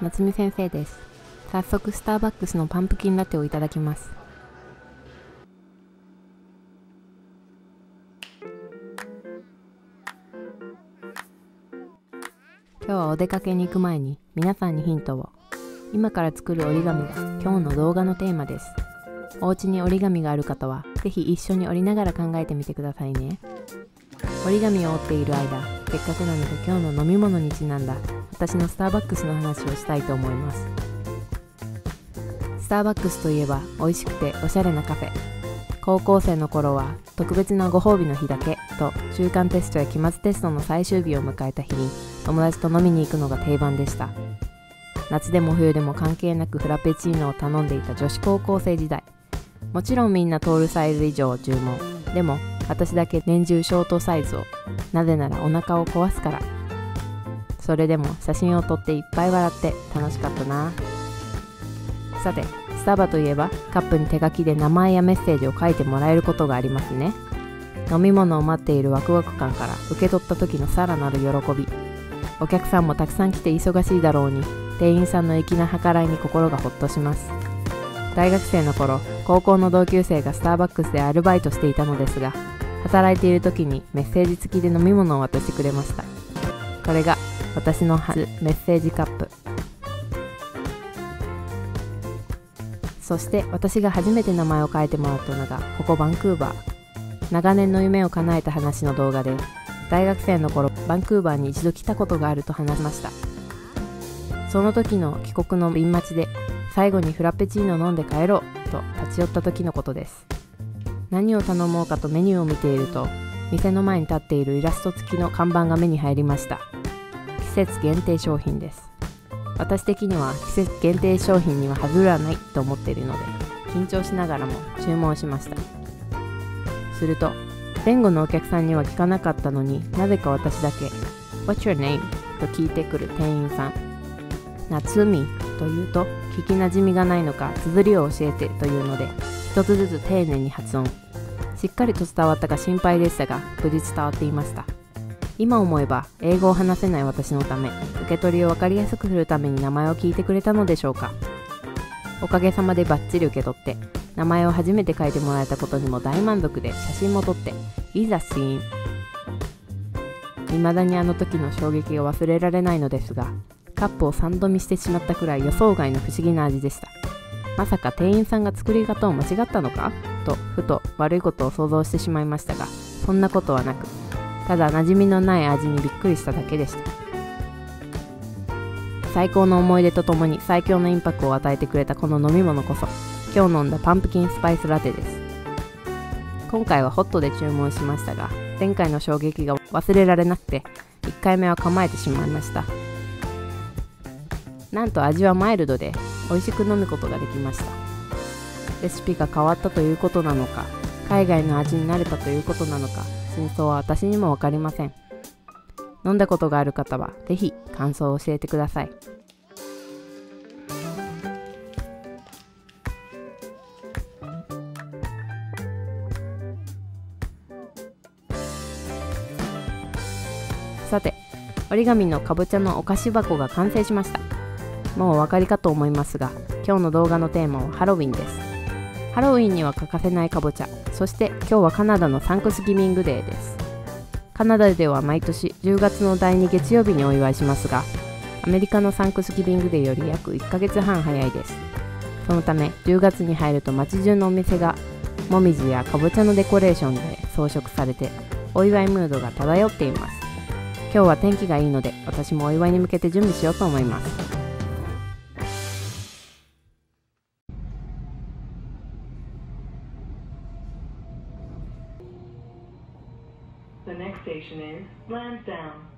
夏美先生です。早速スターバックスのパンプキンラテをいただきます。今日はお出かけに行く前に皆さんにヒントを。今から作る折り紙が今日の動画のテーマです。お家に折り紙がある方はぜひ一緒に折りながら考えてみてくださいね。折り紙を折っている間、せっかくなので今日の飲み物にちなんだ私のスターバックスの話をしたいと思います。スターバックスといえば美味しくておしゃれなカフェ。高校生の頃は特別なご褒美の日だけと中間テストや期末テストの最終日を迎えた日に友達と飲みに行くのが定番でした。夏でも冬でも関係なくフラペチーノを頼んでいた女子高校生時代。もちろんみんなトールサイズ以上を注文。でも私だけ年中ショートサイズを。なぜならお腹を壊すから。それでも写真を撮っていっぱい笑って楽しかったな。さてスタバといえばカップに手書きで名前やメッセージを書いてもらえることがありますね。飲み物を待っているワクワク感から受け取った時のさらなる喜び。お客さんもたくさん来て忙しいだろうに店員さんの粋な計らいに心がほっとします。大学生の頃高校の同級生がスターバックスでアルバイトしていたのですが働いている時にメッセージ付きで飲み物を渡してくれました。これが私の初メッセージカップ。そして私が初めて名前を変えてもらったのがここバンクーバー。長年の夢を叶えた話の動画で大学生の頃バンクーバーに一度来たことがあると話しました。その時の帰国の便待ちで最後にフラペチーノ飲んで帰ろうと立ち寄った時のことです。何を頼もうかとメニューを見ていると店の前に立っているイラスト付きの看板が目に入りました。季節限定商品です。私的には季節限定商品には外れないと思っているので緊張しながらも注文しました。すると前後のお客さんには聞かなかったのになぜか私だけ「What's your name?」と聞いてくる店員さん「夏海」と言うと聞きなじみがないのか綴りを教えてというので一つずつ丁寧に発音。しっかりと伝わったか心配でしたが無事伝わっていました。今思えば英語を話せない私のため受け取りを分かりやすくするために名前を聞いてくれたのでしょうか。おかげさまでバッチリ受け取って名前を初めて書いてもらえたことにも大満足で写真も撮っていざシーン未だにあの時の衝撃が忘れられないのですがカップを3度見してしまったくらい予想外の不思議な味でした。まさか店員さんが作り方を間違ったのか？とふと悪いことを想像してしまいましたがそんなことはなくただ馴染みのない味にびっくりしただけでした。最高の思い出とともに最強のインパクトを与えてくれたこの飲み物こそ今日飲んだパンプキンスパイスラテです。今回はホットで注文しましたが前回の衝撃が忘れられなくて1回目は構えてしまいました。なんと味はマイルドで美味しく飲むことができました。レシピが変わったということなのか海外の味に慣れたということなのか真相は私にも分かりません。飲んだことがある方は是非感想を教えてください。さて折り紙のかぼちゃのお菓子箱が完成しました。もうお分かりかと思いますが今日の動画のテーマはハロウィンです。ハロウィンには欠かせないかぼちゃそして今日はカナダのサンクスギミングデーです。カナダでは毎年10月の第2月曜日にお祝いしますがアメリカのサンクスギビングデーより約1ヶ月半早いです。そのため10月に入ると街中のお店がもみじやかぼちゃのデコレーションで装飾されてお祝いムードが漂っています。今日は天気がいいので私もお祝いに向けて準備しようと思います。The next station is Lansdowne.